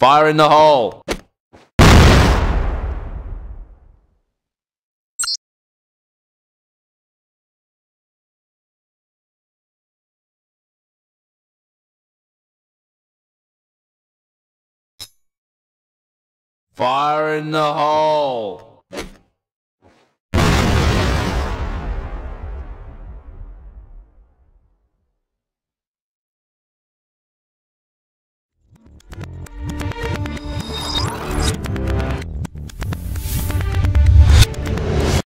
Fire in the hole! Fire in the hole!